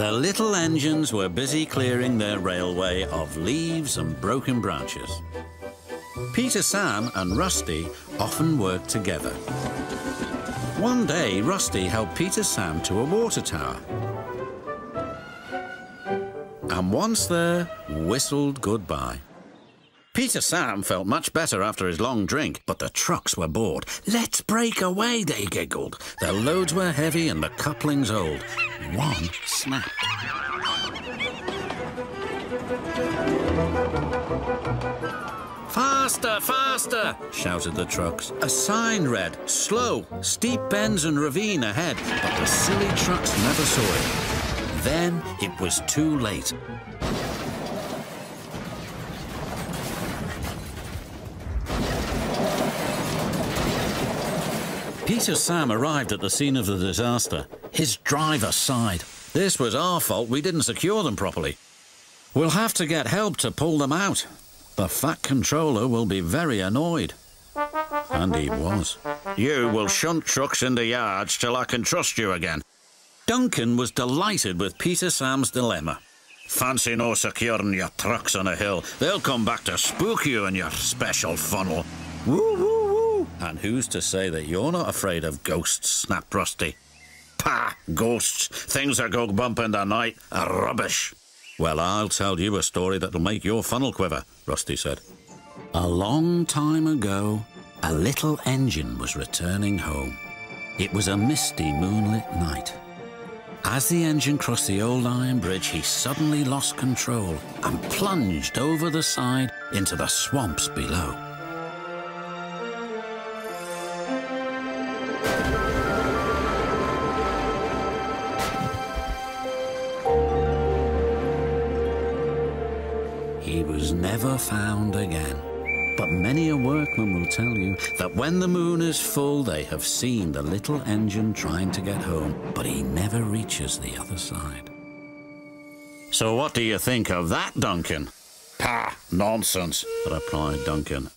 The little engines were busy clearing their railway of leaves and broken branches. Peter Sam and Rusty often worked together. One day, Rusty helped Peter Sam to a water tower. And once there, whistled goodbye. Peter Sam felt much better after his long drink, but the trucks were bored. Let's break away, they giggled. Their loads were heavy and the couplings old. One snapped. Faster, faster, shouted the trucks. A sign read, slow, steep bends and ravine ahead, but the silly trucks never saw it. Then it was too late. Peter Sam arrived at the scene of the disaster. His driver sighed. This was our fault. We didn't secure them properly. We'll have to get help to pull them out. The Fat Controller will be very annoyed. And he was. You will shunt trucks in the yards till I can trust you again. Duncan was delighted with Peter Sam's dilemma. Fancy no securing your trucks on a hill. They'll come back to spook you in your special funnel. Woo, woo. And who's to say that you're not afraid of ghosts, snapped Rusty. Pah, ghosts. Things that go bump in the night are rubbish. Well, I'll tell you a story that'll make your funnel quiver, Rusty said. A long time ago, a little engine was returning home. It was a misty moonlit night. As the engine crossed the old iron bridge, he suddenly lost control and plunged over the side into the swamps below. He was never found again. But many a workman will tell you that when the moon is full, they have seen the little engine trying to get home, but he never reaches the other side. So what do you think of that, Duncan? Pah, nonsense, replied Duncan.